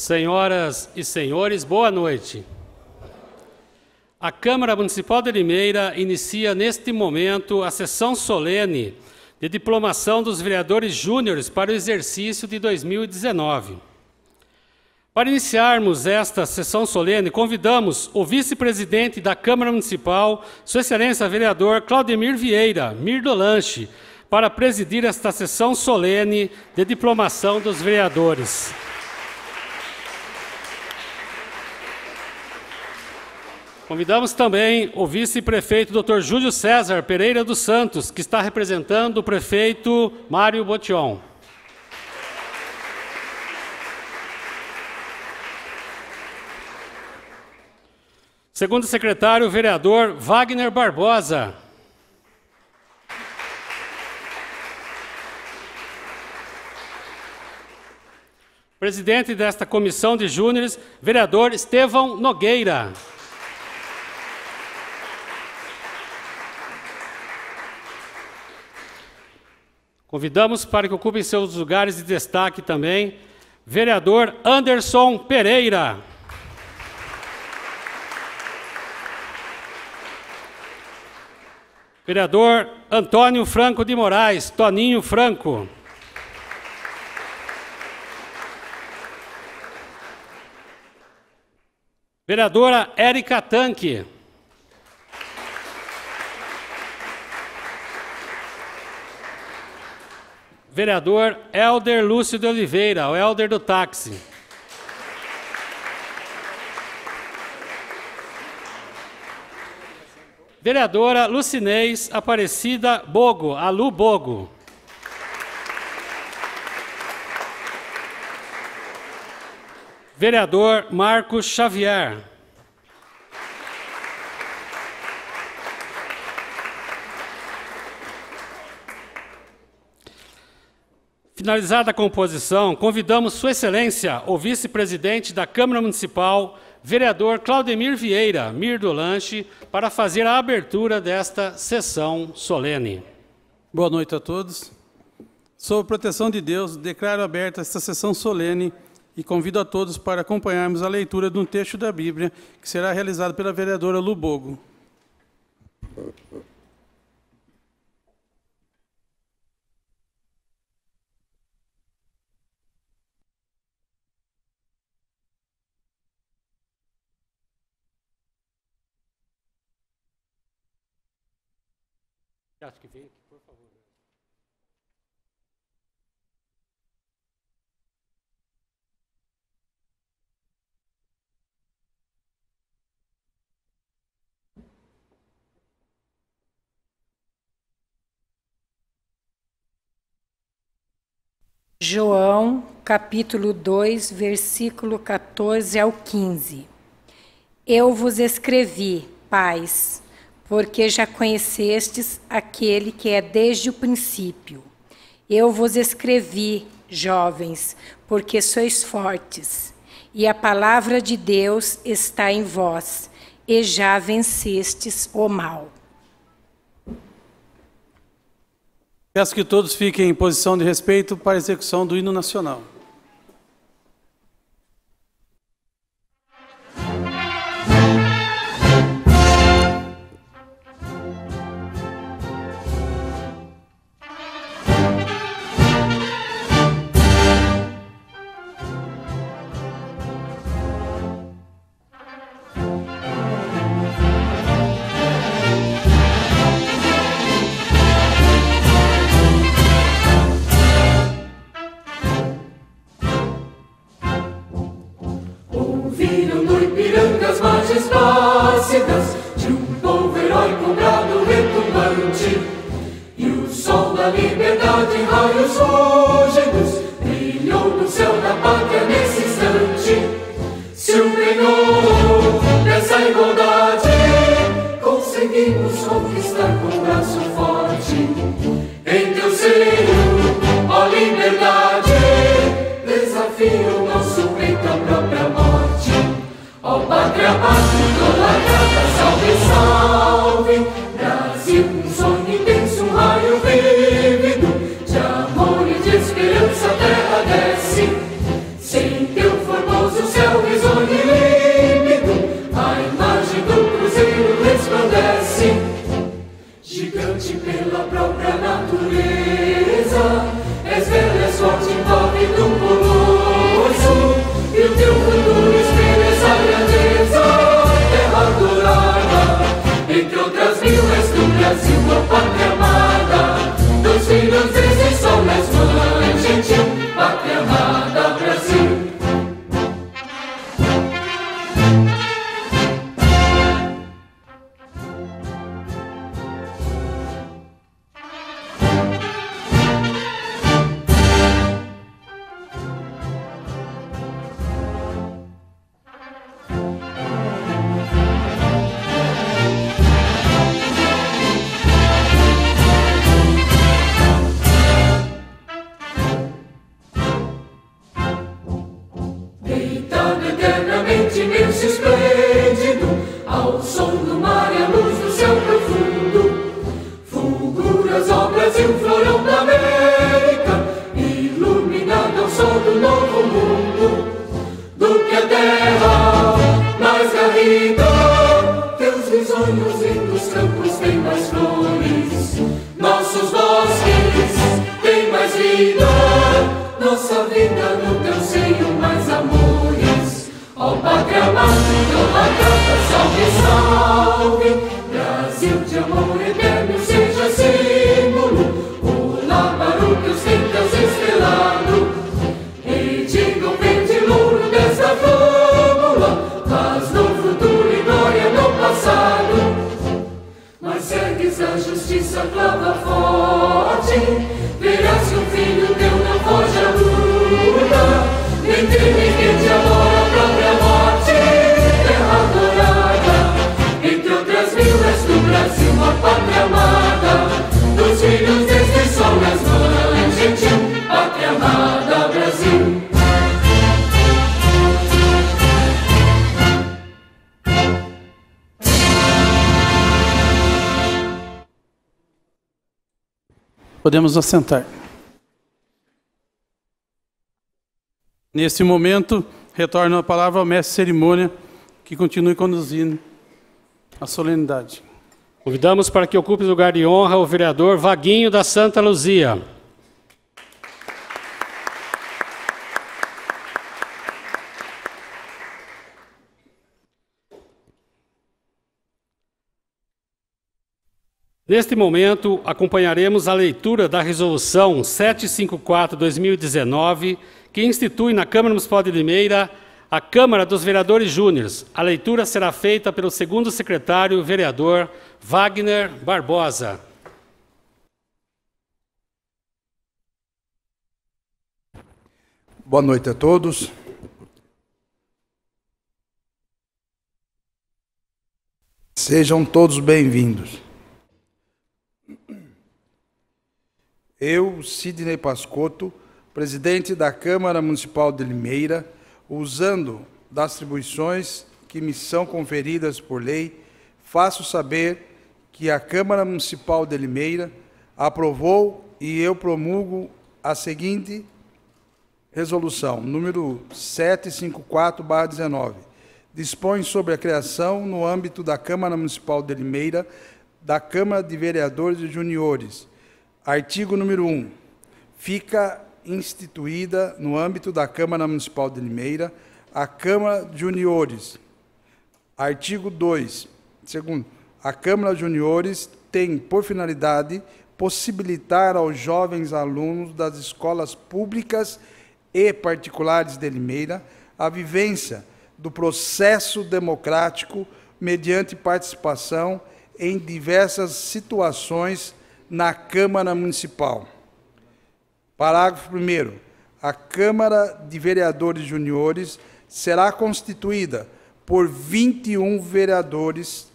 Senhoras e senhores, boa noite. A Câmara Municipal de Limeira inicia neste momento a sessão solene de diplomação dos vereadores júniores para o exercício de 2019. Para iniciarmos esta sessão solene, convidamos o vice-presidente da Câmara Municipal, Sua Excelência Vereador Claudemir Vieira, Mirdolanche, para presidir esta sessão solene de diplomação dos vereadores. Convidamos também o vice-prefeito Dr. Júlio César Pereira dos Santos, que está representando o prefeito Mário Botion. Segundo secretário, o vereador Wagner Barbosa. Presidente desta comissão de júniores, vereador Estevão Nogueira. Convidamos para que ocupem seus lugares de destaque também, vereador Anderson Pereira. Vereador Antônio Franco de Moraes, Toninho Franco. Vereadora Érica Tanque. Vereador Helder Lúcio de Oliveira, o Helder do táxi. Vereadora Lucinês Aparecida Bogo, a Lu Bogo. Vereador Marcos Xavier. Finalizada a composição, convidamos Sua Excelência, o vice-presidente da Câmara Municipal, vereador Claudemir Vieira, Mir do Lanche, para fazer a abertura desta sessão solene. Boa noite a todos. Sob proteção de Deus, declaro aberta esta sessão solene e convido a todos para acompanharmos a leitura de um texto da Bíblia que será realizado pela vereadora Lubogo. Acho que vem aqui, por favor. João, capítulo 2, versículo 14 ao 15. Eu vos escrevi, pais, porque já conhecestes aquele que é desde o princípio. Eu vos escrevi, jovens, porque sois fortes, e a palavra de Deus está em vós, e já vencestes o mal. Peço que todos fiquem em posição de respeito para a execução do hino nacional. Podemos assentar. Neste momento, retorno a palavra ao mestre cerimônia, que continue conduzindo a solenidade. Convidamos para que ocupe o lugar de honra o vereador Vaguinho da Santa Luzia. Neste momento, acompanharemos a leitura da Resolução 754-2019, que institui na Câmara Municipal de Limeira a Câmara dos Vereadores Júniores. A leitura será feita pelo segundo secretário, vereador Wagner Barbosa. Boa noite a todos. Sejam todos bem-vindos. Eu, Sidney Pascotto, presidente da Câmara Municipal de Limeira, usando das atribuições que me são conferidas por lei, faço saber que a Câmara Municipal de Limeira aprovou e eu promulgo a seguinte resolução, número 754/19. Dispõe sobre a criação no âmbito da Câmara Municipal de Limeira da Câmara de Vereadores e Juniores. Artigo número 1. Fica instituída no âmbito da Câmara Municipal de Limeira a Câmara Juniores. Artigo 2. Segundo, a Câmara Juniores tem por finalidade possibilitar aos jovens alunos das escolas públicas e particulares de Limeira a vivência do processo democrático mediante participação em diversas situações na Câmara Municipal. Parágrafo 1. A Câmara de Vereadores Juniores será constituída por 21 vereadores,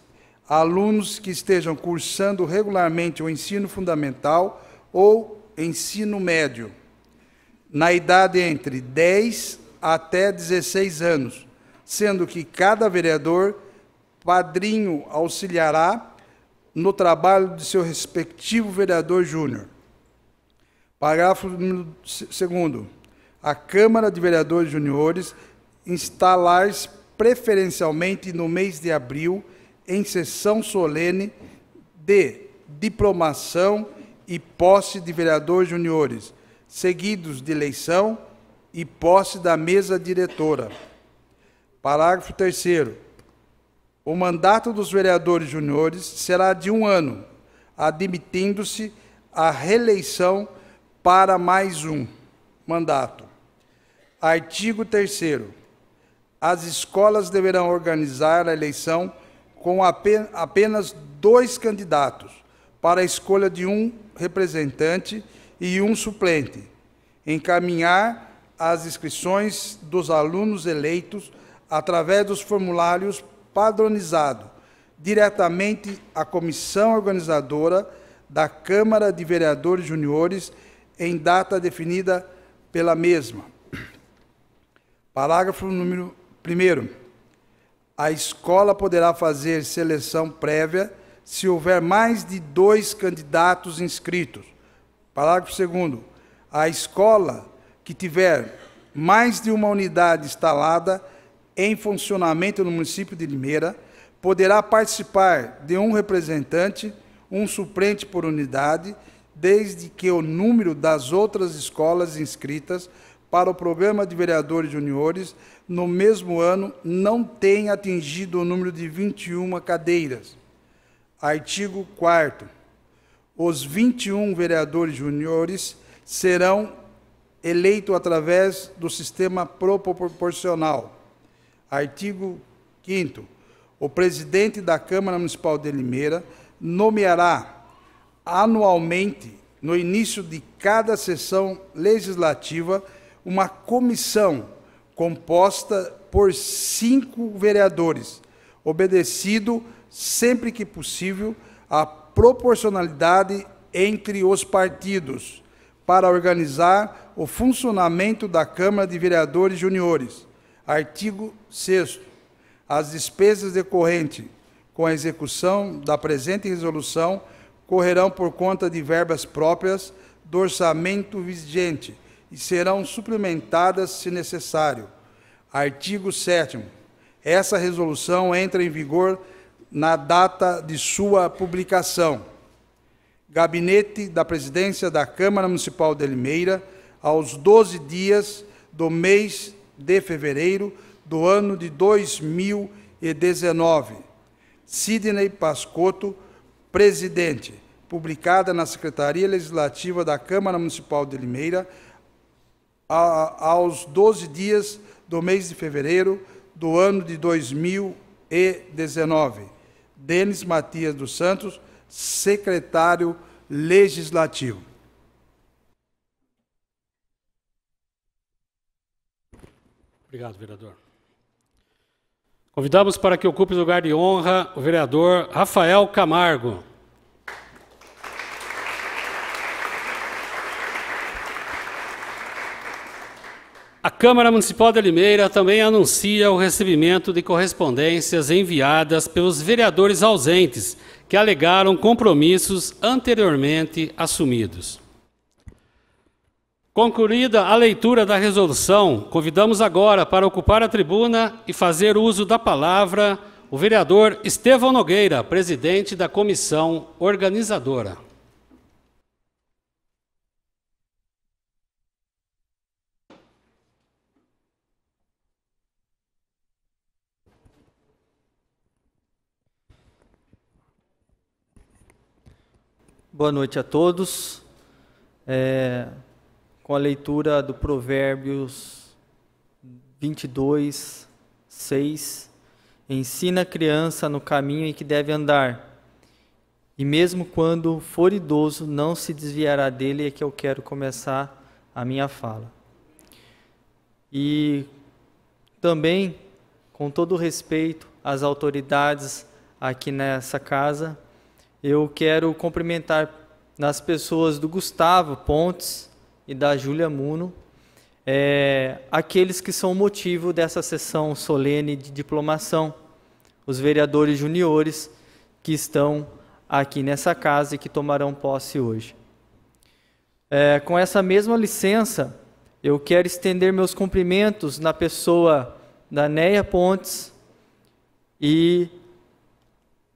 alunos que estejam cursando regularmente o ensino fundamental ou ensino médio, na idade entre 10 até 16 anos, sendo que cada vereador padrinho auxiliará no trabalho de seu respectivo vereador júnior. Parágrafo 2. A Câmara de Vereadores Juniores instalar-se preferencialmente no mês de abril em sessão solene de diplomação e posse de vereadores juniores, seguidos de eleição e posse da mesa diretora. Parágrafo 3 O mandato dos vereadores juniores será de um ano, admitindo-se a reeleição para mais um mandato. Artigo 3 As escolas deverão organizar a eleição com apenas dois candidatos para a escolha de um representante e um suplente. Encaminhar as inscrições dos alunos eleitos através dos formulários padronizados diretamente à comissão organizadora da Câmara de Vereadores Juniores em data definida pela mesma. Parágrafo número 1. A escola poderá fazer seleção prévia se houver mais de dois candidatos inscritos. Parágrafo 2. A escola que tiver mais de uma unidade instalada em funcionamento no município de Limeira poderá participar de um representante, um suplente por unidade, desde que o número das outras escolas inscritas para o programa de vereadores juniores no mesmo ano não tenha atingido o número de 21 cadeiras. Artigo 4 Os 21 vereadores juniores serão eleitos através do sistema proporcional. Artigo 5 O presidente da Câmara Municipal de Limeira nomeará anualmente, no início de cada sessão legislativa, uma comissão composta por cinco vereadores, obedecido, sempre que possível, a proporcionalidade entre os partidos, para organizar o funcionamento da Câmara de Vereadores Juniores. Artigo 6. As despesas decorrentes com a execução da presente resolução correrão por conta de verbas próprias do orçamento vigente e serão suplementadas se necessário. Artigo 7 Essa resolução entra em vigor na data de sua publicação. Gabinete da Presidência da Câmara Municipal de Limeira, aos 12 dias do mês de fevereiro do ano de 2019. Sidney Pascotto, presidente. Publicada na Secretaria Legislativa da Câmara Municipal de Limeira, a, aos 12 dias do mês de fevereiro do ano de 2019. Denis Matias dos Santos, secretário legislativo. Obrigado, vereador. Convidamos para que ocupe o lugar de honra o vereador Rafael Camargo. A Câmara Municipal de Limeira também anuncia o recebimento de correspondências enviadas pelos vereadores ausentes que alegaram compromissos anteriormente assumidos. Concluída a leitura da resolução, convidamos agora para ocupar a tribuna e fazer uso da palavra o vereador Estevão Nogueira, presidente da comissão organizadora. Boa noite a todos. É, com a leitura do Provérbios 22, 6. Ensina a criança no caminho em que deve andar, e mesmo quando for idoso, não se desviará dele, é que eu quero começar a minha fala. E também, com todo respeito às autoridades aqui nessa casa, eu quero cumprimentar nas pessoas do Gustavo Pontes e da Júlia Muno, é, aqueles que são o motivo dessa sessão solene de diplomação, os vereadores juniores que estão aqui nessa casa e que tomarão posse hoje. É, com essa mesma licença, eu quero estender meus cumprimentos na pessoa da Neia Pontes e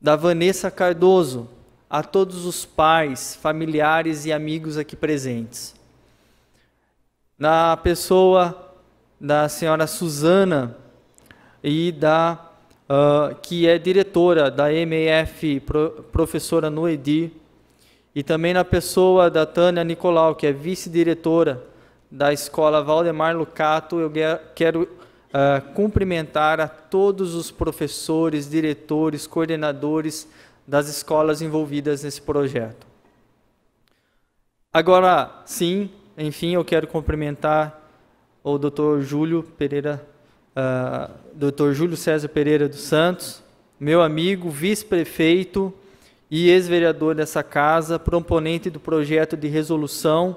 da Vanessa Cardoso, a todos os pais, familiares e amigos aqui presentes. Na pessoa da senhora Suzana e da uh, que é diretora da MF, pro, professora Noedir, e também na pessoa da Tânia Nicolau, que é vice-diretora da escola Valdemar Lucato, eu quero uh, cumprimentar a todos os professores, diretores, coordenadores das escolas envolvidas nesse projeto. Agora, sim, enfim, eu quero cumprimentar o Dr. Júlio Pereira, uh, Dr. Júlio César Pereira dos Santos, meu amigo, vice-prefeito e ex-vereador dessa casa, proponente do projeto de resolução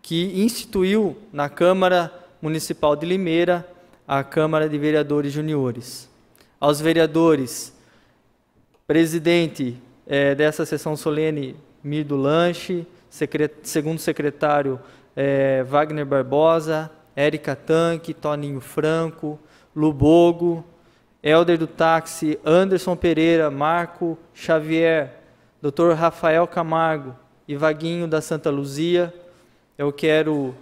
que instituiu na Câmara Municipal de Limeira a Câmara de Vereadores Juniores. aos vereadores, presidente é, dessa sessão solene, Mido Lanche, secret, segundo secretário, é, Wagner Barbosa, Érica Tanque, Toninho Franco, Lubogo, Helder do Táxi, Anderson Pereira, Marco Xavier, Dr. Rafael Camargo e Vaguinho da Santa Luzia. Eu quero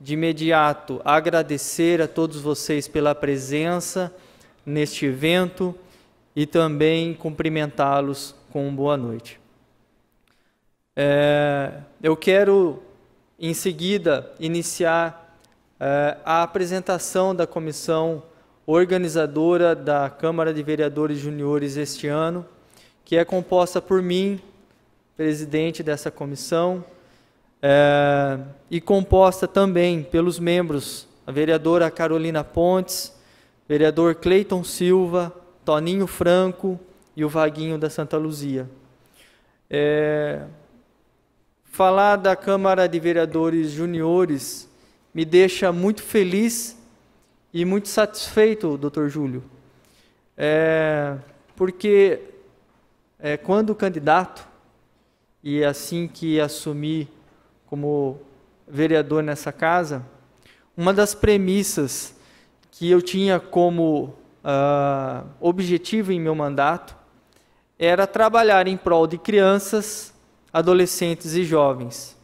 de imediato agradecer a todos vocês pela presença neste evento e também cumprimentá-los com boa noite. É, eu quero, em seguida, iniciar é, a apresentação da comissão organizadora da Câmara de Vereadores Juniores este ano, que é composta por mim, presidente dessa comissão, é, e composta também pelos membros, a vereadora Carolina Pontes, vereador Cleiton Silva, Toninho Franco e o Vaguinho da Santa Luzia. É, falar da Câmara de Vereadores Juniores me deixa muito feliz e muito satisfeito, doutor Júlio, é, porque é, quando candidato, e assim que assumi como vereador nessa casa, uma das premissas que eu tinha como uh, objetivo em meu mandato era trabalhar em prol de crianças, adolescentes e jovens.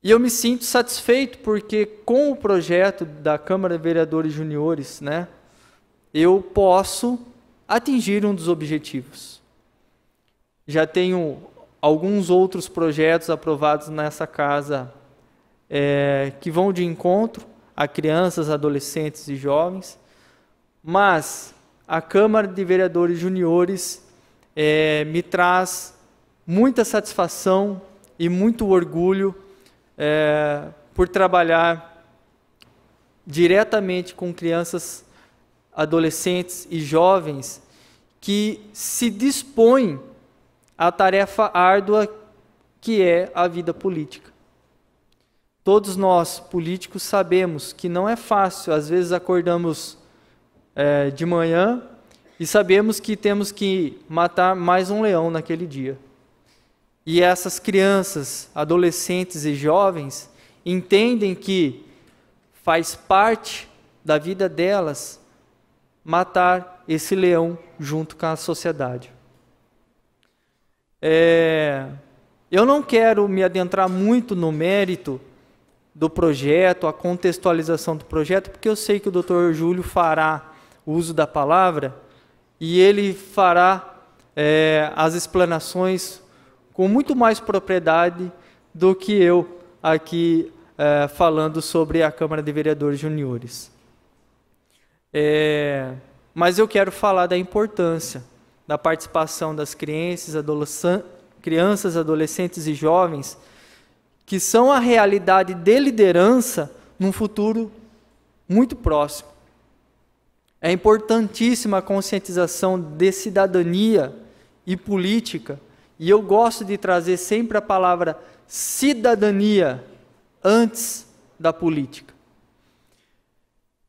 E eu me sinto satisfeito porque com o projeto da Câmara de Vereadores Juniores, né, eu posso atingir um dos objetivos. Já tenho alguns outros projetos aprovados nessa casa é, que vão de encontro a crianças, adolescentes e jovens, mas a Câmara de Vereadores Juniores é, me traz muita satisfação e muito orgulho é, por trabalhar diretamente com crianças, adolescentes e jovens que se dispõem a tarefa árdua que é a vida política. Todos nós, políticos, sabemos que não é fácil, às vezes acordamos é, de manhã e sabemos que temos que matar mais um leão naquele dia. E essas crianças, adolescentes e jovens entendem que faz parte da vida delas matar esse leão junto com a sociedade. É, eu não quero me adentrar muito no mérito do projeto, a contextualização do projeto, porque eu sei que o Dr. Júlio fará uso da palavra e ele fará é, as explanações com muito mais propriedade do que eu aqui é, falando sobre a Câmara de Vereadores Juniores. É, mas eu quero falar da importância da participação das crianças, crianças, adolescentes e jovens, que são a realidade de liderança num futuro muito próximo. É importantíssima a conscientização de cidadania e política, e eu gosto de trazer sempre a palavra cidadania antes da política.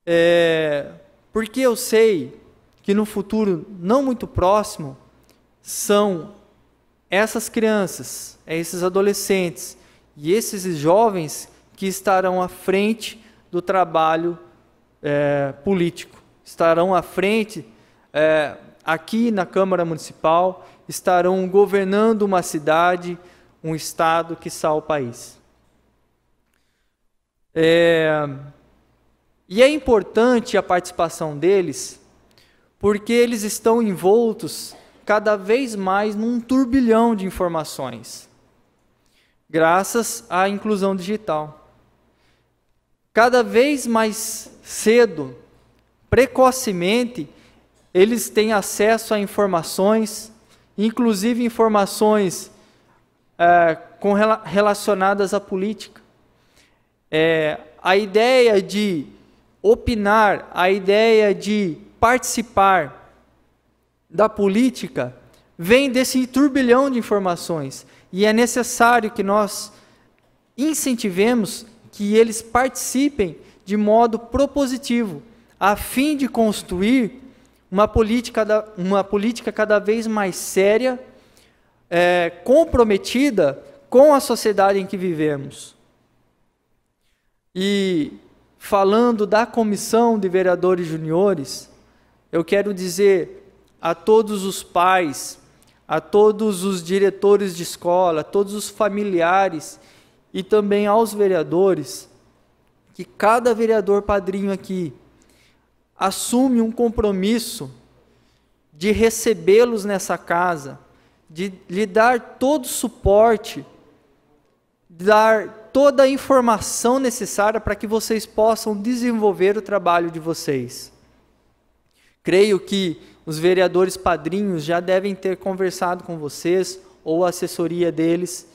É, porque eu sei que no futuro não muito próximo são essas crianças, esses adolescentes e esses jovens que estarão à frente do trabalho é, político, estarão à frente é, aqui na Câmara Municipal, estarão governando uma cidade, um estado, que o país. É, e é importante a participação deles porque eles estão envoltos cada vez mais num turbilhão de informações, graças à inclusão digital. Cada vez mais cedo, precocemente, eles têm acesso a informações, inclusive informações é, com, relacionadas à política. É, a ideia de opinar, a ideia de participar da política vem desse turbilhão de informações e é necessário que nós incentivemos que eles participem de modo propositivo, a fim de construir uma política, uma política cada vez mais séria, é, comprometida com a sociedade em que vivemos. E falando da comissão de vereadores juniores, eu quero dizer a todos os pais, a todos os diretores de escola, a todos os familiares e também aos vereadores, que cada vereador padrinho aqui assume um compromisso de recebê-los nessa casa, de lhe dar todo o suporte, dar toda a informação necessária para que vocês possam desenvolver o trabalho de vocês. Creio que os vereadores padrinhos já devem ter conversado com vocês ou a assessoria deles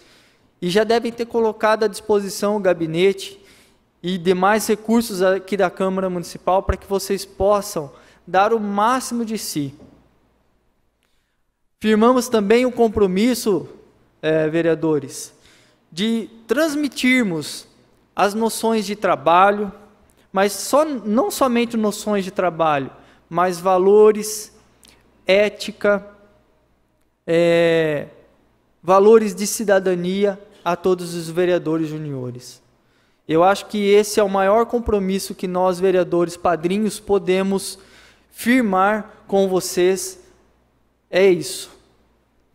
e já devem ter colocado à disposição o gabinete e demais recursos aqui da Câmara Municipal para que vocês possam dar o máximo de si. Firmamos também o compromisso, é, vereadores, de transmitirmos as noções de trabalho, mas só, não somente noções de trabalho, mas valores, ética, é, valores de cidadania a todos os vereadores juniores. Eu acho que esse é o maior compromisso que nós, vereadores padrinhos, podemos firmar com vocês. É isso.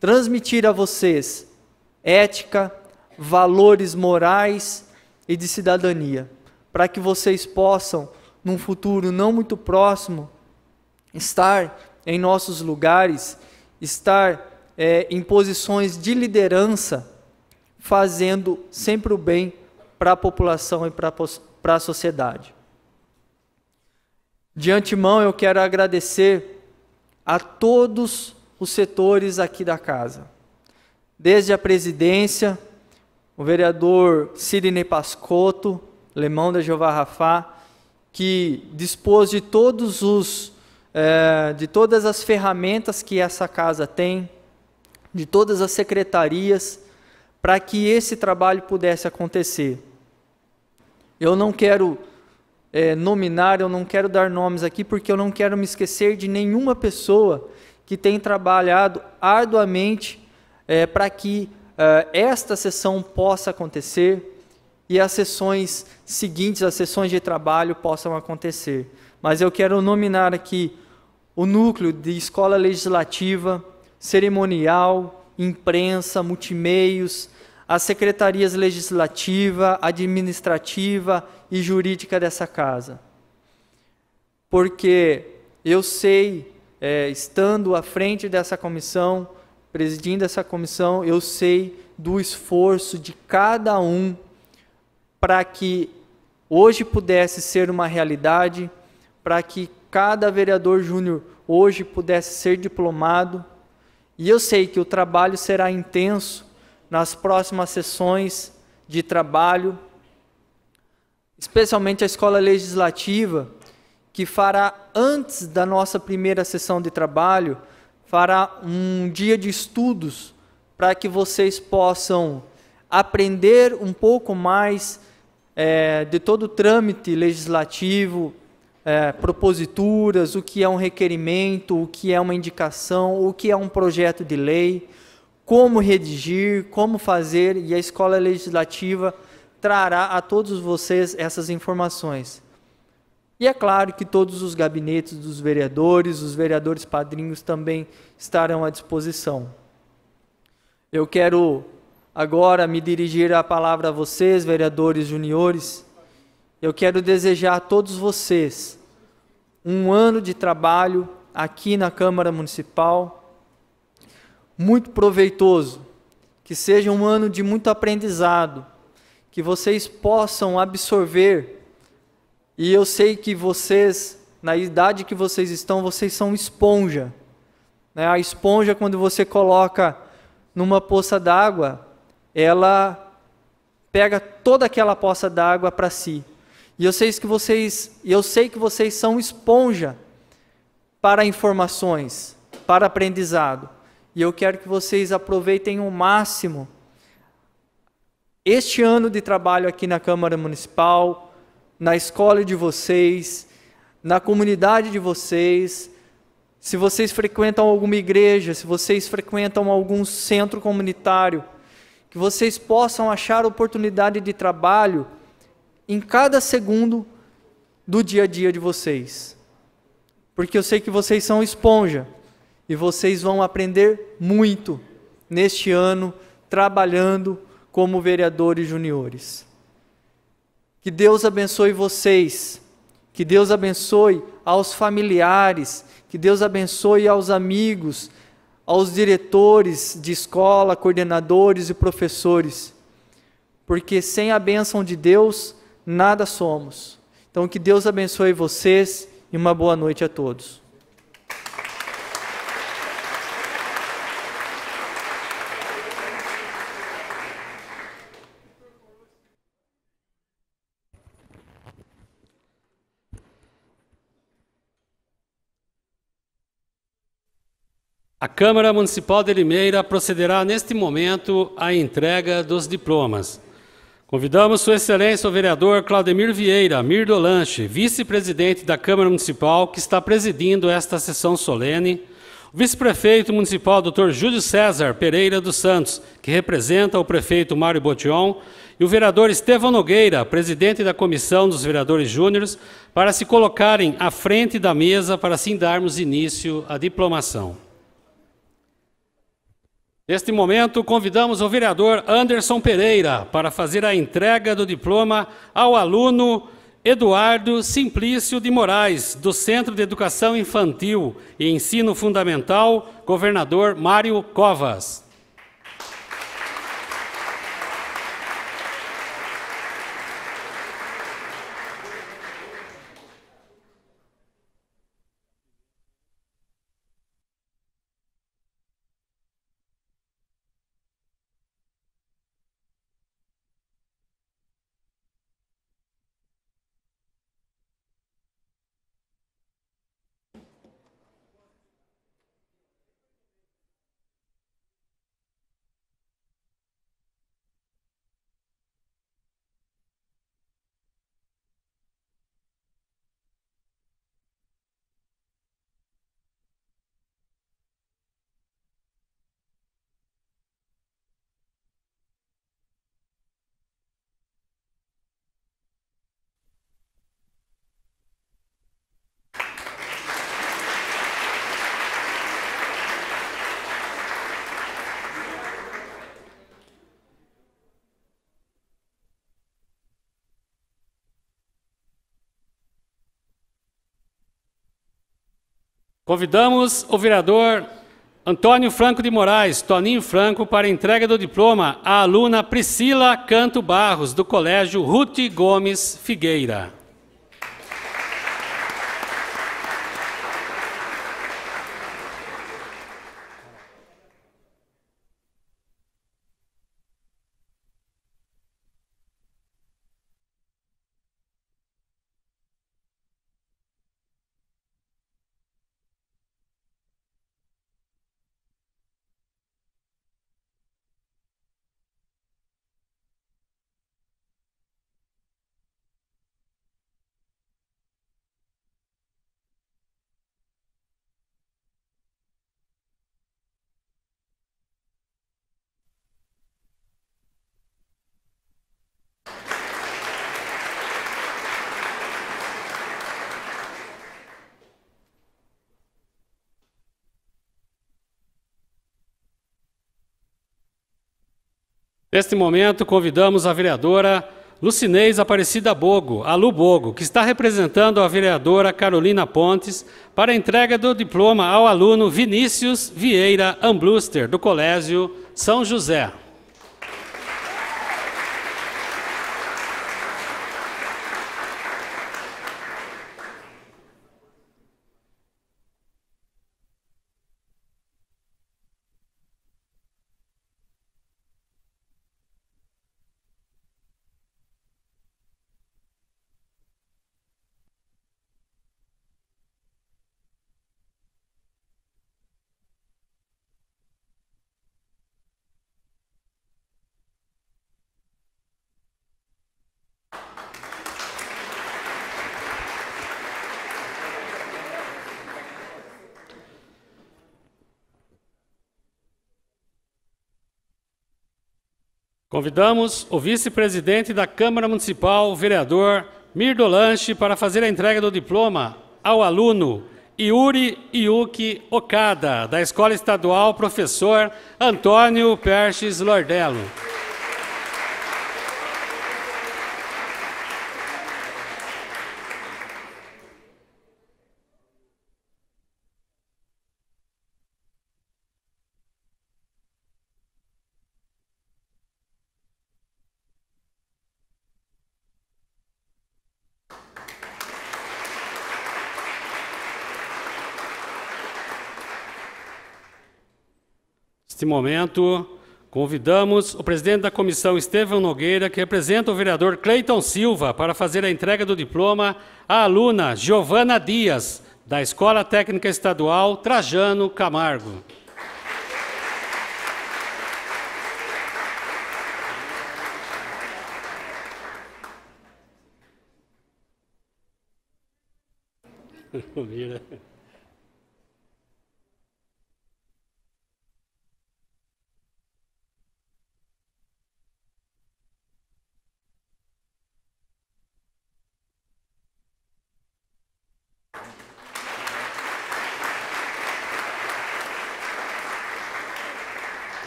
Transmitir a vocês ética, valores morais e de cidadania, para que vocês possam, num futuro não muito próximo, estar em nossos lugares, estar é, em posições de liderança, fazendo sempre o bem para a população e para a sociedade. De antemão, eu quero agradecer a todos os setores aqui da casa, desde a presidência, o vereador Sidney Pascotto, Lemão da Jeová Rafá, que dispôs de todos os é, de todas as ferramentas que essa casa tem, de todas as secretarias, para que esse trabalho pudesse acontecer. Eu não quero é, nominar, eu não quero dar nomes aqui, porque eu não quero me esquecer de nenhuma pessoa que tem trabalhado arduamente é, para que é, esta sessão possa acontecer e as sessões seguintes, as sessões de trabalho possam acontecer. Mas eu quero nominar aqui o núcleo de escola legislativa, cerimonial, imprensa, multimeios, as secretarias legislativa, administrativa e jurídica dessa casa. Porque eu sei, é, estando à frente dessa comissão, presidindo essa comissão, eu sei do esforço de cada um para que hoje pudesse ser uma realidade, para que cada vereador júnior hoje pudesse ser diplomado. E eu sei que o trabalho será intenso nas próximas sessões de trabalho, especialmente a escola legislativa, que fará antes da nossa primeira sessão de trabalho, fará um dia de estudos para que vocês possam aprender um pouco mais é, de todo o trâmite legislativo, é, proposituras, o que é um requerimento, o que é uma indicação, o que é um projeto de lei, como redigir, como fazer, e a escola legislativa trará a todos vocês essas informações. E é claro que todos os gabinetes dos vereadores, os vereadores padrinhos também estarão à disposição. Eu quero agora me dirigir a palavra a vocês, vereadores juniores, eu quero desejar a todos vocês um ano de trabalho aqui na Câmara Municipal muito proveitoso, que seja um ano de muito aprendizado, que vocês possam absorver. E eu sei que vocês, na idade que vocês estão, vocês são esponja. Né? A esponja, quando você coloca numa poça d'água, ela pega toda aquela poça d'água para si. E eu sei que vocês, eu sei que vocês são esponja para informações, para aprendizado. E eu quero que vocês aproveitem o máximo este ano de trabalho aqui na Câmara Municipal, na escola de vocês, na comunidade de vocês, se vocês frequentam alguma igreja, se vocês frequentam algum centro comunitário, que vocês possam achar oportunidade de trabalho em cada segundo do dia a dia de vocês. Porque eu sei que vocês são esponja e vocês vão aprender muito neste ano trabalhando como vereadores juniores. Que Deus abençoe vocês, que Deus abençoe aos familiares, que Deus abençoe aos amigos, aos diretores de escola, coordenadores e professores, porque sem a bênção de Deus, nada somos. Então, que Deus abençoe vocês e uma boa noite a todos. A Câmara Municipal de Limeira procederá neste momento à entrega dos diplomas. Convidamos Sua Excelência o vereador Claudemir Vieira Mirdolanche, vice-presidente da Câmara Municipal, que está presidindo esta sessão solene, o vice-prefeito municipal Dr. Júlio César Pereira dos Santos, que representa o prefeito Mário Botion, e o vereador Estevão Nogueira, presidente da Comissão dos Vereadores Júniores, para se colocarem à frente da mesa para assim darmos início à diplomação. Neste momento, convidamos o vereador Anderson Pereira para fazer a entrega do diploma ao aluno Eduardo Simplício de Moraes, do Centro de Educação Infantil e Ensino Fundamental, governador Mário Covas. Convidamos o vereador Antônio Franco de Moraes, Toninho Franco, para entrega do diploma à aluna Priscila Canto Barros, do Colégio Ruth Gomes Figueira. Neste momento, convidamos a vereadora Lucinês Aparecida Bogo, a Lu Bogo, que está representando a vereadora Carolina Pontes, para a entrega do diploma ao aluno Vinícius Vieira Ambluster, do Colégio São José. Convidamos o vice-presidente da Câmara Municipal, o vereador Mirdo Lanche, para fazer a entrega do diploma ao aluno Yuri Yuki Okada, da Escola Estadual Professor Antônio Perches Lordello. Neste momento, convidamos o presidente da comissão, Estevão Nogueira, que representa o vereador Cleiton Silva, para fazer a entrega do diploma à aluna Giovana Dias, da Escola Técnica Estadual Trajano Camargo. Mira.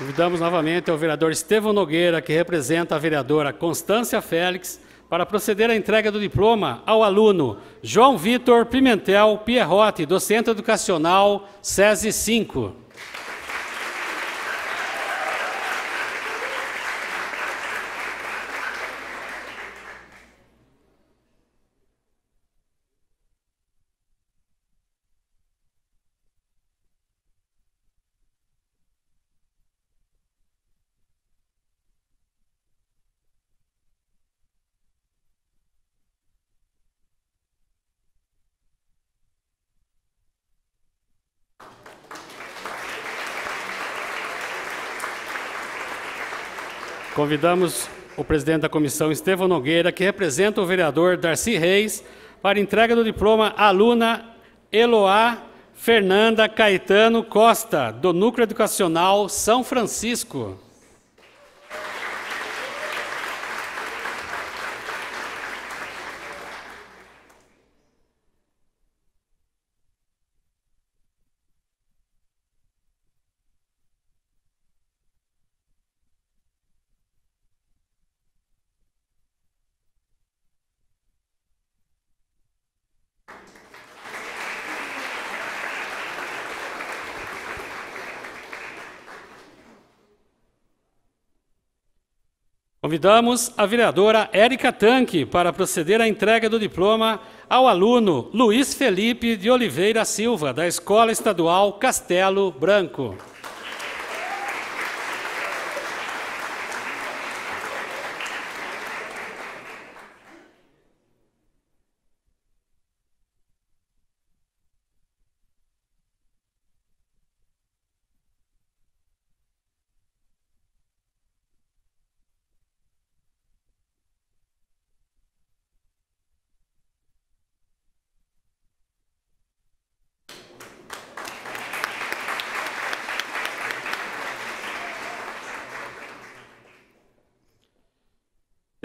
Convidamos novamente o vereador Estevão Nogueira, que representa a vereadora Constância Félix, para proceder à entrega do diploma ao aluno João Vitor Pimentel Pierrotti, do Centro Educacional SESI 5. Convidamos o presidente da comissão, Estevão Nogueira, que representa o vereador Darcy Reis, para entrega do diploma aluna Eloá Fernanda Caetano Costa, do Núcleo Educacional São Francisco. Convidamos a vereadora Érica Tanque para proceder à entrega do diploma ao aluno Luiz Felipe de Oliveira Silva, da Escola Estadual Castelo Branco.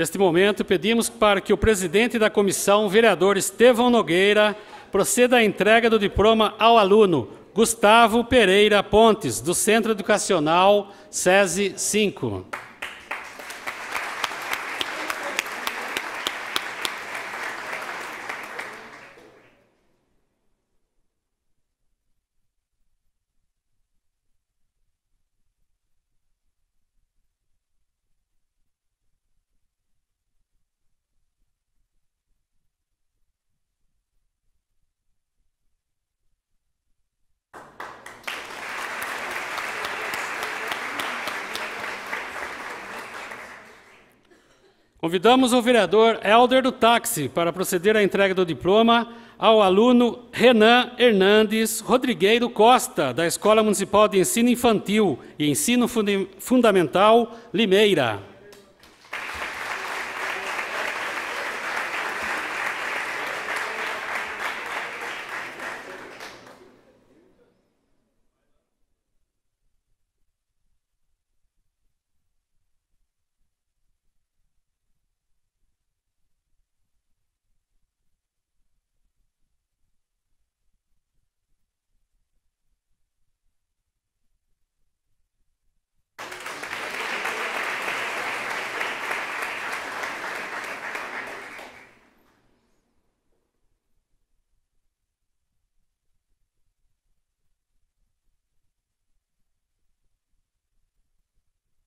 Neste momento, pedimos para que o presidente da comissão, vereador Estevão Nogueira, proceda à entrega do diploma ao aluno Gustavo Pereira Pontes, do Centro Educacional SESI 5. Convidamos o vereador Helder do Táxi para proceder à entrega do diploma ao aluno Renan Hernandes Rodrigueiro Costa, da Escola Municipal de Ensino Infantil e Ensino Fundamental Limeira.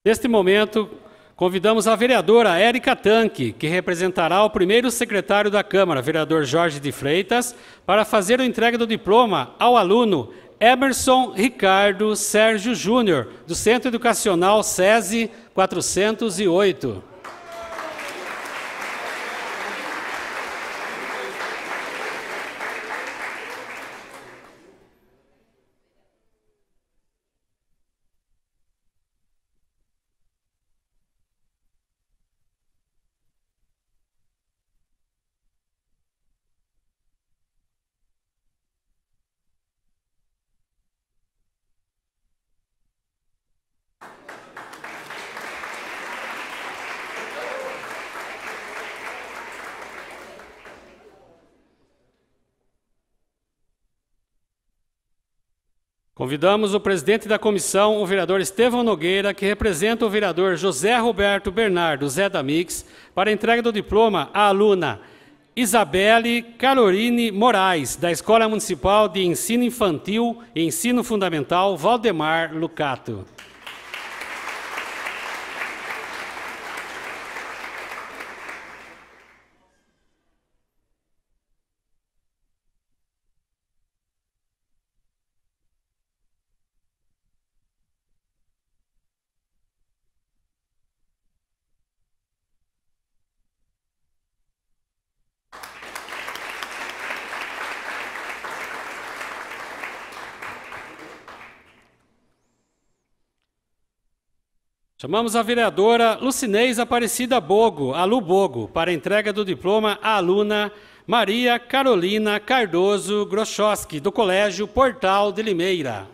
Neste momento, convidamos a vereadora Érica Tanque, que representará o primeiro secretário da Câmara, vereador Jorge de Freitas, para fazer a entrega do diploma ao aluno Emerson Ricardo Sérgio Júnior, do Centro Educacional SESI 408. Convidamos o presidente da comissão, o vereador Estevão Nogueira, que representa o vereador José Roberto Bernardo Zé da Mix, para a entrega do diploma à aluna Isabelle Caroline Moraes, da Escola Municipal de Ensino Infantil e Ensino Fundamental Valdemar Lucato. Chamamos a vereadora Lucinês Aparecida Bogo, a Lu Bogo, para entrega do diploma à aluna Maria Carolina Cardoso Groschowski, do Colégio Portal de Limeira.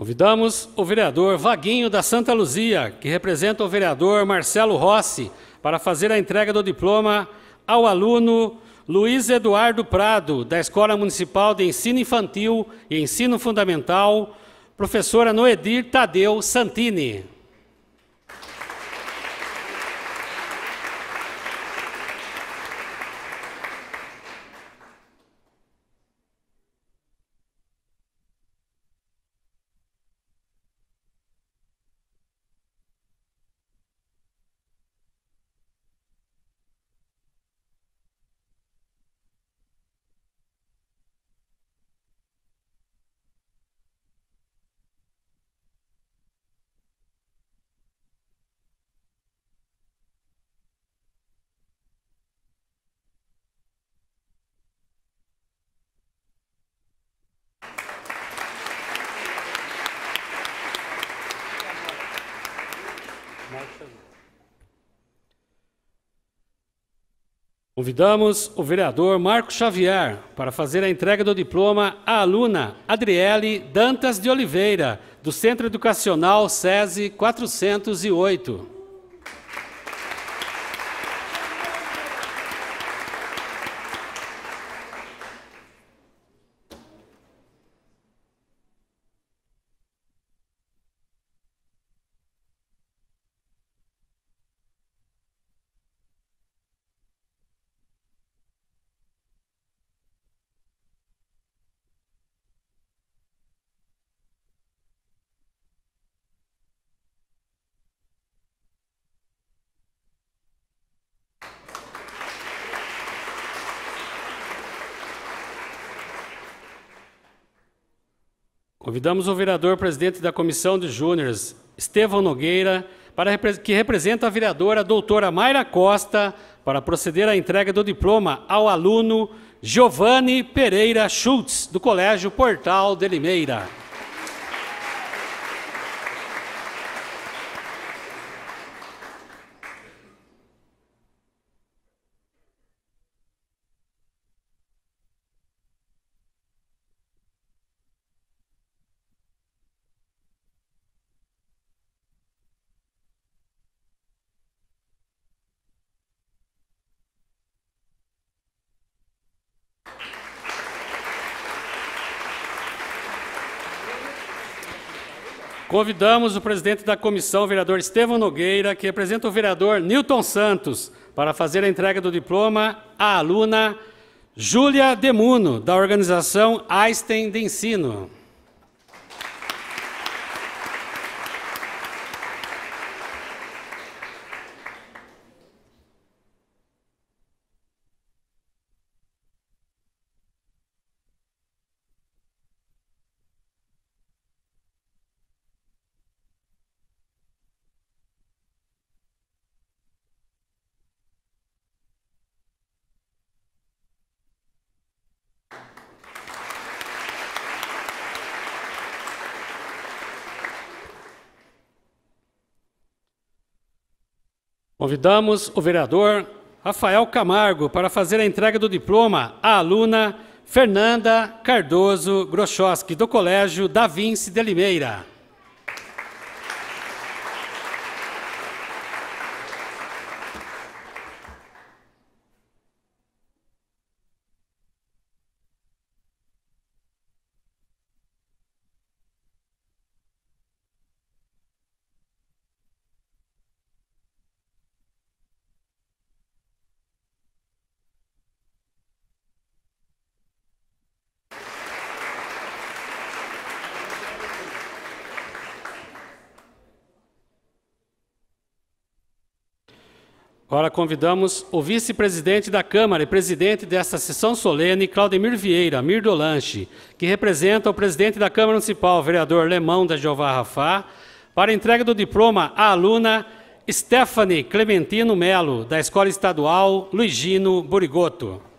Convidamos o vereador Vaguinho da Santa Luzia, que representa o vereador Marcelo Rossi, para fazer a entrega do diploma ao aluno Luiz Eduardo Prado, da Escola Municipal de Ensino Infantil e Ensino Fundamental, professora Noedir Tadeu Santini. Convidamos o vereador Marco Xavier para fazer a entrega do diploma à aluna Adriele Dantas de Oliveira, do Centro Educacional SESI 408. Convidamos o vereador presidente da Comissão de Júniores, Estevão Nogueira, para, que representa a vereadora doutora Mayra Costa, para proceder à entrega do diploma ao aluno Giovanni Pereira Schultz, do Colégio Portal de Limeira. Convidamos o presidente da comissão, o vereador Estevão Nogueira, que representa o vereador Newton Santos, para fazer a entrega do diploma à aluna Júlia Demuno, da organização Einstein de Ensino. Convidamos o vereador Rafael Camargo para fazer a entrega do diploma à aluna Fernanda Cardoso Groschowski, do Colégio Da Vinci de Limeira. Agora convidamos o vice-presidente da Câmara e presidente desta sessão solene, Claudemir Vieira, Mirdolanche, que representa o presidente da Câmara Municipal, vereador Lemão da Jeová Rafá, para entrega do diploma à aluna Stephanie Clementino Melo, da Escola Estadual Luigino Burigoto.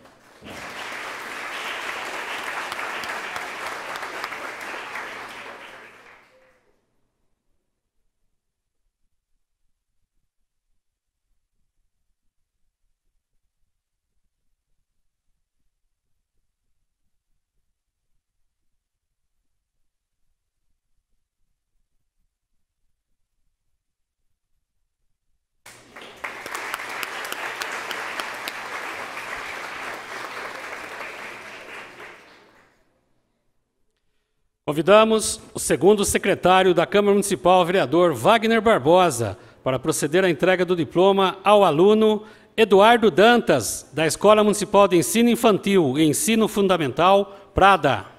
Convidamos o segundo secretário da Câmara Municipal, vereador Wagner Barbosa, para proceder à entrega do diploma ao aluno Eduardo Dantas, da Escola Municipal de Ensino Infantil e Ensino Fundamental, Prada.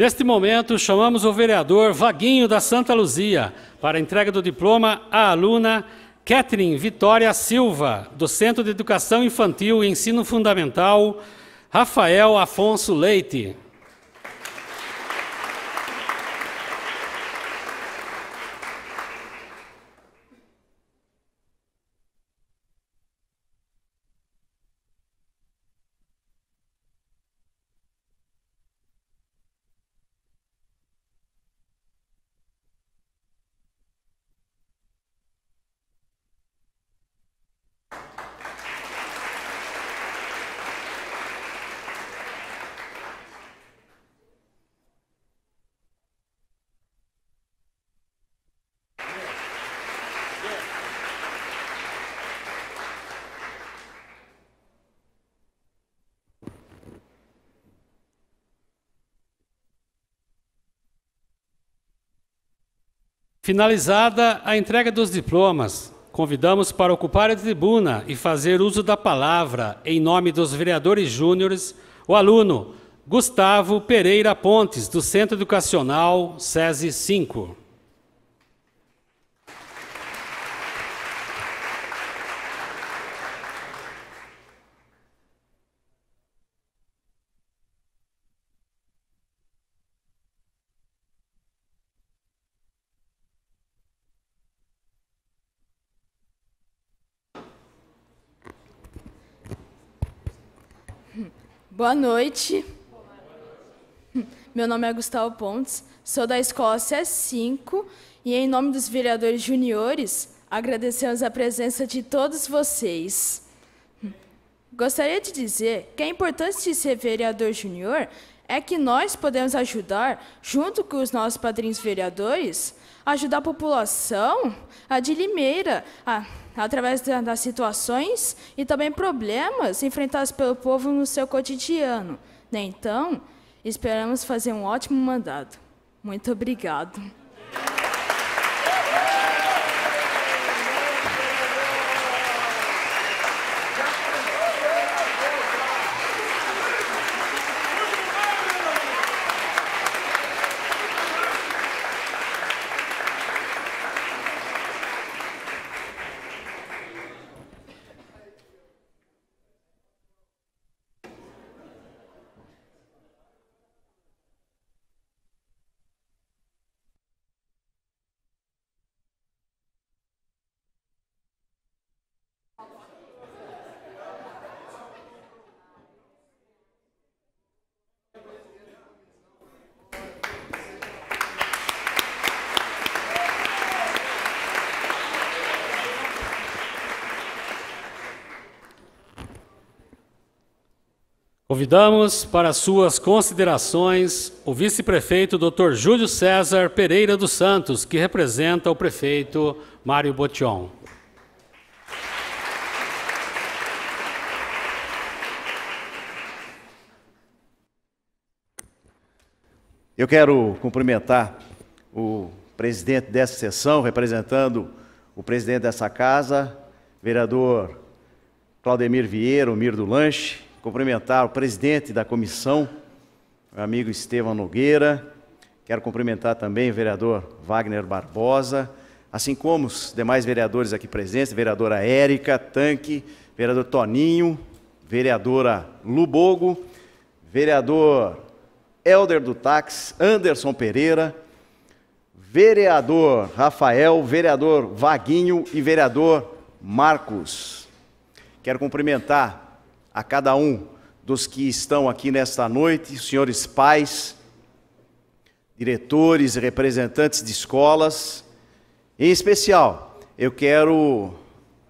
Neste momento, chamamos o vereador Vaguinho da Santa Luzia para a entrega do diploma à aluna Catherine Vitória Silva, do Centro de Educação Infantil e Ensino Fundamental, Rafael Afonso Leite. Finalizada a entrega dos diplomas, convidamos para ocupar a tribuna e fazer uso da palavra, em nome dos vereadores júniores, o aluno Gustavo Pereira Pontes, do Centro Educacional SESI 5. Boa noite. Meu nome é Gustavo Pontes, sou da escola CS5 e, em nome dos vereadores juniores, agradecemos a presença de todos vocês. Gostaria de dizer que a importância de ser vereador júnior é que nós podemos ajudar, junto com os nossos padrinhos vereadores, ajudar a população a de Limeira, a, através das situações e também problemas enfrentados pelo povo no seu cotidiano. Né? Então, esperamos fazer um ótimo mandato. Muito obrigado. Convidamos para suas considerações o vice-prefeito Dr. Júlio César Pereira dos Santos, que representa o prefeito Mário Botion. Eu quero cumprimentar o presidente dessa sessão, representando o presidente dessa casa, vereador Claudemir Vieira, o Mir do Lanche, cumprimentar o presidente da comissão, meu amigo Estevão Nogueira. Quero cumprimentar também o vereador Wagner Barbosa, assim como os demais vereadores aqui presentes, vereadora Érica Tanque, vereador Toninho, vereadora Lubogo, vereador Helder do Táxi, Anderson Pereira, vereador Rafael, vereador Vaguinho e vereador Marcos. Quero cumprimentar a cada um dos que estão aqui nesta noite, senhores pais, diretores representantes de escolas. Em especial, eu quero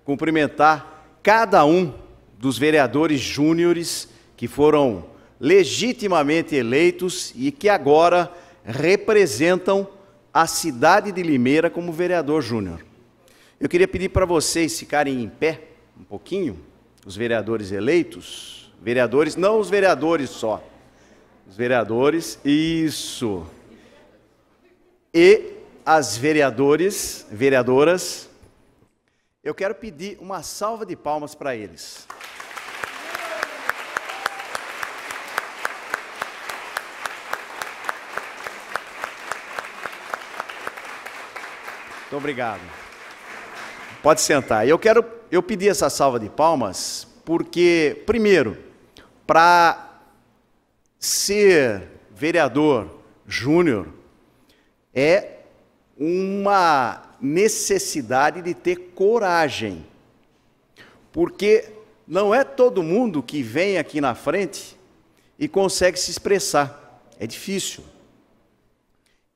cumprimentar cada um dos vereadores júniores que foram legitimamente eleitos e que agora representam a cidade de Limeira como vereador júnior. Eu queria pedir para vocês ficarem em pé um pouquinho os vereadores eleitos, vereadores, não os vereadores só, os vereadores, isso. E as vereadores, vereadoras, eu quero pedir uma salva de palmas para eles. Muito obrigado. Pode sentar. Eu quero eu pedi essa salva de palmas porque, primeiro, para ser vereador júnior é uma necessidade de ter coragem. Porque não é todo mundo que vem aqui na frente e consegue se expressar. É difícil.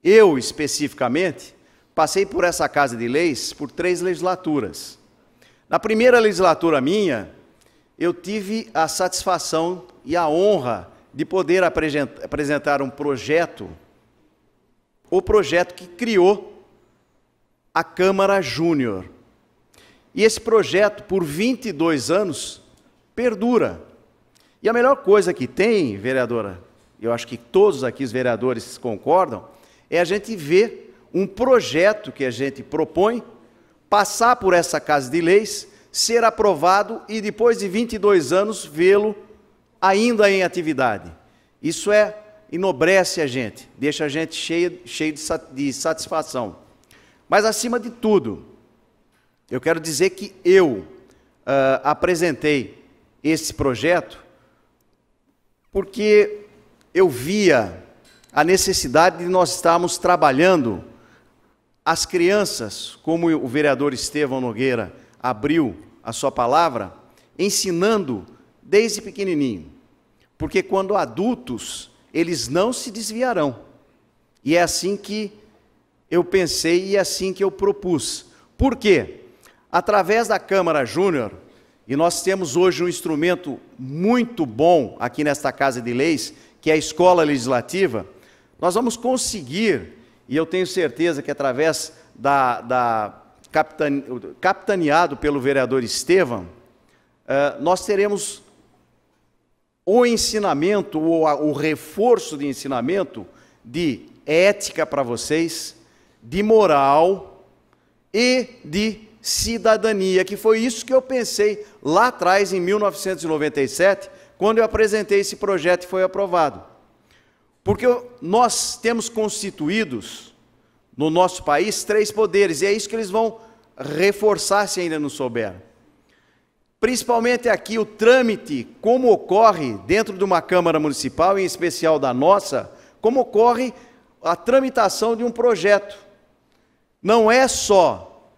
Eu, especificamente, passei por essa Casa de Leis por três legislaturas. Na primeira legislatura minha, eu tive a satisfação e a honra de poder apresentar um projeto, o projeto que criou a Câmara Júnior. E esse projeto, por 22 anos, perdura. E a melhor coisa que tem, vereadora, eu acho que todos aqui os vereadores concordam, é a gente ver um projeto que a gente propõe, passar por essa casa de leis, ser aprovado e depois de 22 anos vê-lo ainda em atividade. Isso é enobrece a gente, deixa a gente cheio, cheio de satisfação. Mas acima de tudo, eu quero dizer que eu uh, apresentei esse projeto porque eu via a necessidade de nós estarmos trabalhando as crianças, como o vereador Estevão Nogueira abriu a sua palavra, ensinando desde pequenininho. Porque quando adultos, eles não se desviarão. E é assim que eu pensei e é assim que eu propus. Por quê? Através da Câmara Júnior, e nós temos hoje um instrumento muito bom aqui nesta Casa de Leis, que é a Escola Legislativa, nós vamos conseguir, e eu tenho certeza que através da, da capitane, capitaneado pelo vereador Estevam, uh, nós teremos o ensinamento, ou o reforço de ensinamento de ética para vocês, de moral e de cidadania, que foi isso que eu pensei lá atrás, em 1997, quando eu apresentei esse projeto e foi aprovado. Porque nós temos constituídos no nosso país três poderes, e é isso que eles vão reforçar se ainda não souberam. Principalmente aqui o trâmite, como ocorre dentro de uma Câmara Municipal, em especial da nossa, como ocorre a tramitação de um projeto. Não é só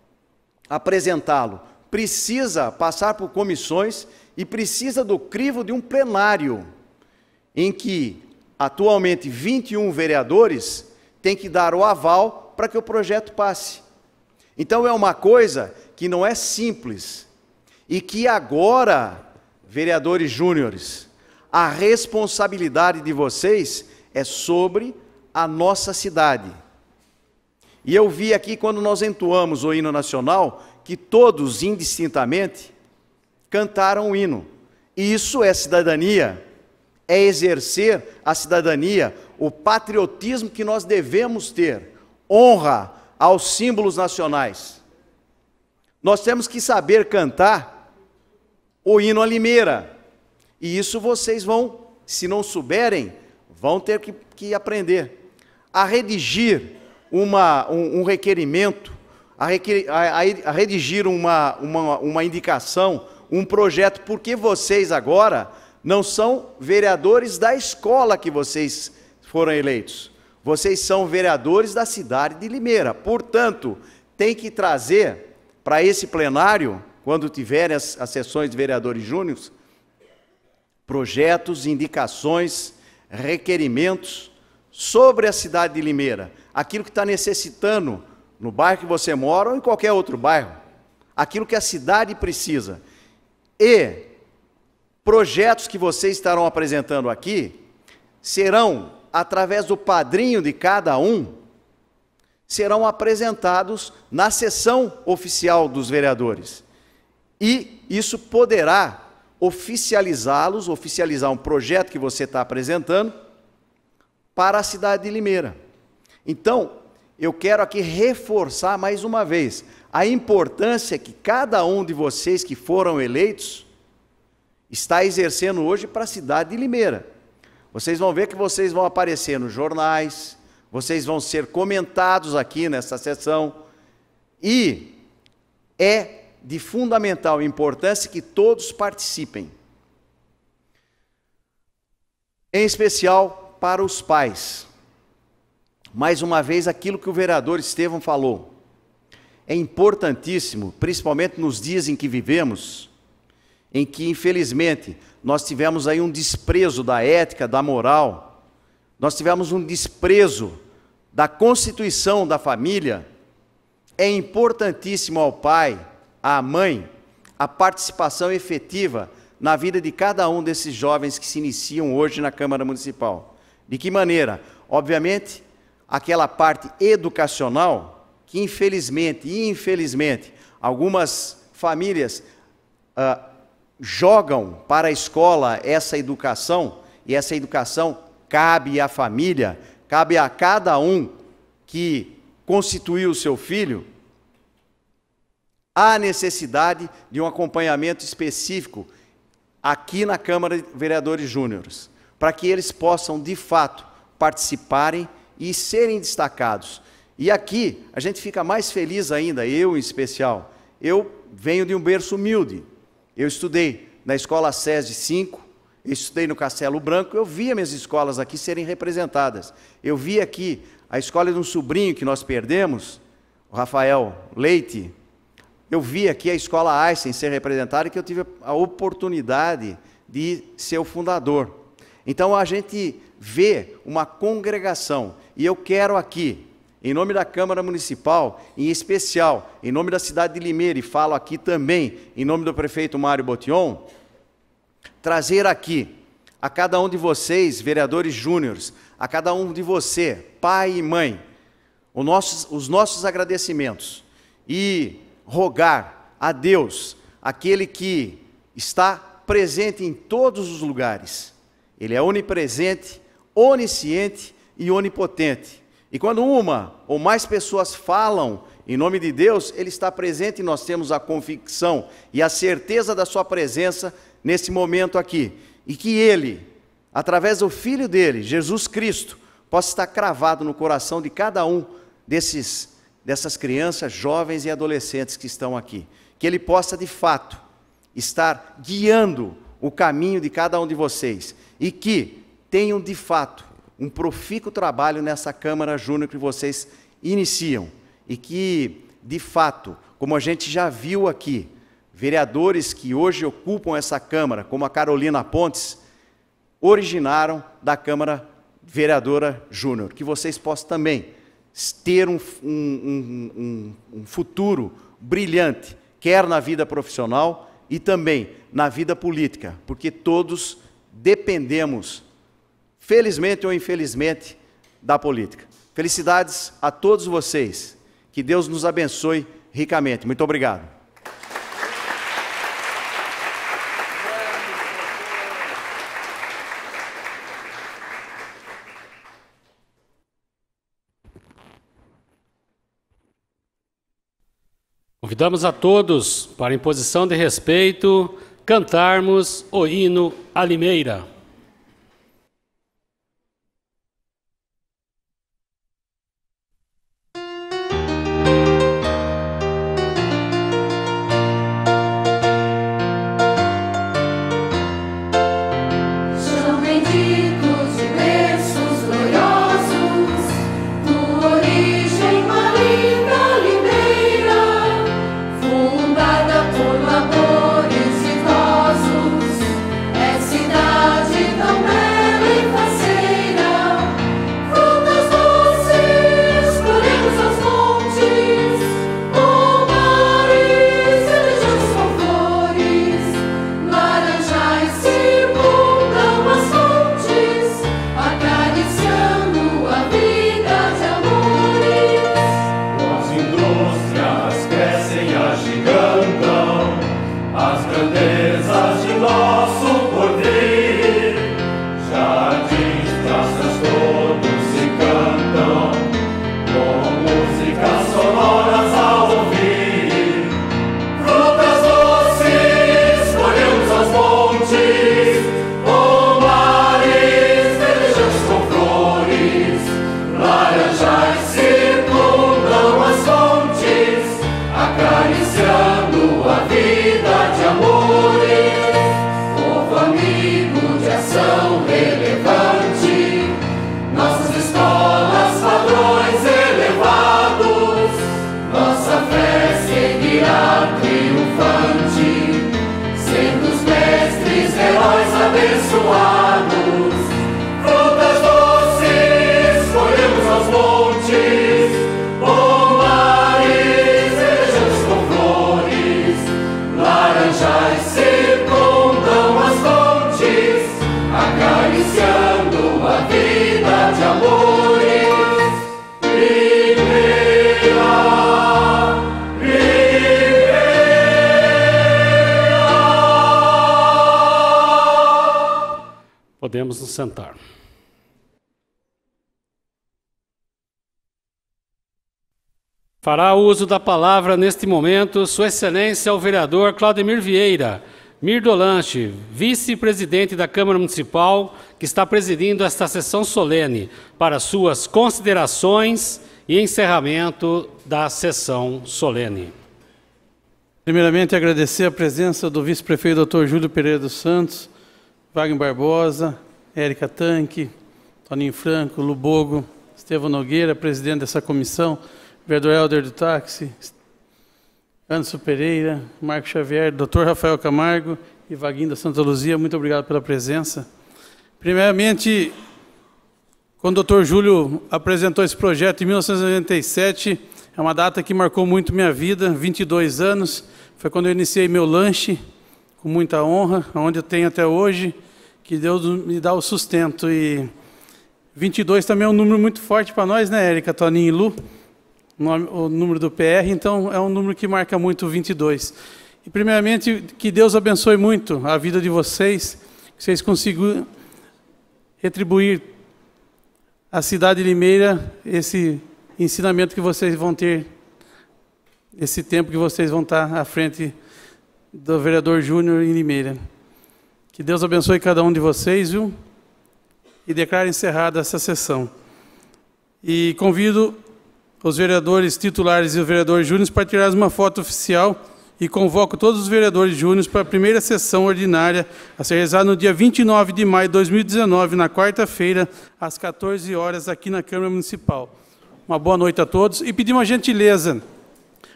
apresentá-lo, precisa passar por comissões e precisa do crivo de um plenário, em que atualmente 21 vereadores têm que dar o aval para que o projeto passe. Então é uma coisa que não é simples e que agora, vereadores júniores, a responsabilidade de vocês é sobre a nossa cidade. E eu vi aqui quando nós entoamos o hino nacional que todos indistintamente cantaram o hino. E isso é cidadania, é exercer a cidadania, o patriotismo que nós devemos ter, honra aos símbolos nacionais. Nós temos que saber cantar o hino a Limeira. E isso vocês vão, se não souberem, vão ter que, que aprender. A redigir uma, um, um requerimento, a, requer, a, a, redigir uma, uma, uma indicação, um projeto, porque vocês agora não são vereadores da escola que vocês foram eleitos. Vocês são vereadores da cidade de Limeira. Portanto, tem que trazer para esse plenário quando tiverem as, as sessões de vereadores júniores, projetos, indicações, requerimentos sobre a cidade de Limeira, aquilo que está necessitando no bairro que você mora ou em qualquer outro bairro, aquilo que a cidade precisa. E projetos que vocês estarão apresentando aqui serão, através do padrinho de cada um, serão apresentados na sessão oficial dos vereadores. E isso poderá oficializá-los, oficializar um projeto que você está apresentando para a cidade de Limeira. Então, eu quero aqui reforçar mais uma vez a importância que cada um de vocês que foram eleitos está exercendo hoje para a cidade de Limeira. Vocês vão ver que vocês vão aparecer nos jornais, vocês vão ser comentados aqui nessa sessão, e é de fundamental importância que todos participem. Em especial para os pais. Mais uma vez, aquilo que o vereador Estevão falou. É importantíssimo, principalmente nos dias em que vivemos, em que, infelizmente, nós tivemos aí um desprezo da ética, da moral, nós tivemos um desprezo da constituição da família. É importantíssimo ao pai à mãe a participação efetiva na vida de cada um desses jovens que se iniciam hoje na Câmara Municipal. De que maneira? Obviamente, aquela parte educacional que, infelizmente infelizmente, algumas famílias ah, jogam para a escola essa educação, e essa educação cabe à família, cabe a cada um que constituir o seu filho, há necessidade de um acompanhamento específico aqui na Câmara de Vereadores Júniores, para que eles possam, de fato, participarem e serem destacados. E aqui a gente fica mais feliz ainda, eu em especial. Eu venho de um berço humilde. Eu estudei na escola SESI 5, eu estudei no Castelo Branco, eu via minhas escolas aqui serem representadas. Eu vi aqui a escola de um sobrinho que nós perdemos, o Rafael Leite. Eu vi aqui a escola Einstein ser representada, que eu tive a oportunidade de ser o fundador. Então a gente vê uma congregação, e eu quero aqui, em nome da Câmara Municipal, em especial, em nome da cidade de Limeira, e falo aqui também em nome do prefeito Mário Botion, trazer aqui a cada um de vocês, vereadores júniores, a cada um de você, pai e mãe, nossos, os nossos agradecimentos e rogar a Deus, aquele que está presente em todos os lugares, ele é onipresente, onisciente e onipotente. E quando uma ou mais pessoas falam em nome de Deus, Ele está presente e nós temos a convicção e a certeza da Sua presença nesse momento aqui. E que Ele, através do Filho dele, Jesus Cristo, possa estar cravado no coração de cada um desses, dessas crianças, jovens e adolescentes que estão aqui. Que Ele possa, de fato, estar guiando o caminho de cada um de vocês e que tenham de fato um profícuo trabalho nessa Câmara Júnior que vocês iniciam e que, de fato, como a gente já viu aqui, vereadores que hoje ocupam essa Câmara, como a Carolina Pontes, originaram da Câmara Vereadora Júnior. Que vocês possam também ter um, um, um, um futuro brilhante, quer na vida profissional e também na vida política, porque todos dependemos, felizmente ou infelizmente, da política. Felicidades a todos vocês. Que Deus nos abençoe ricamente. Muito obrigado. Convidamos a todos para, em posição de respeito, cantarmos o hino à uso da palavra neste momento Sua Excelência o vereador Claudemir Vieira, Mirdolanche, vice-presidente da Câmara Municipal, que está presidindo esta sessão solene, para suas considerações e encerramento da sessão solene. Primeiramente, agradecer a presença do vice-prefeito Dr. Júlio Pereira dos Santos, Wagner Barbosa, Érica Tanque, Toninho Franco, Lubogo, Estevão Nogueira, presidente dessa comissão, vereador Helder do Táxi, Anderson Pereira, Marco Xavier, Dr. Rafael Camargo e Vaguinho da Santa Luzia, muito obrigado pela presença. Primeiramente, quando o doutor Júlio apresentou esse projeto em 1997, é uma data que marcou muito minha vida, 22 anos. Foi quando eu iniciei meu lanche, com muita honra, onde eu tenho até hoje, que Deus me dá o sustento. E 22 também é um número muito forte para nós, né, Érica, Toninho e Lu? O número do PR, então é um número que marca muito 22. E primeiramente, que Deus abençoe muito a vida de vocês, que vocês consigam retribuir a cidade de Limeira esse ensinamento que vocês vão ter, esse tempo que vocês vão estar à frente do vereador Júnior em Limeira. Que Deus abençoe cada um de vocês, viu? E declare encerrada essa sessão. E convido os vereadores titulares e o vereador Júnior para tirar uma foto oficial e convoco todos os vereadores júniores para a primeira sessão ordinária a ser realizada no dia 29 de maio de 2019, na quarta-feira, às 14 horas, aqui na Câmara Municipal. Uma boa noite a todos e pedir uma gentileza,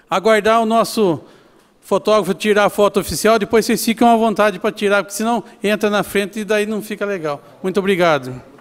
aguardar o nosso fotógrafo tirar a foto oficial, depois vocês ficam à vontade para tirar, porque senão entra na frente e daí não fica legal. Muito obrigado.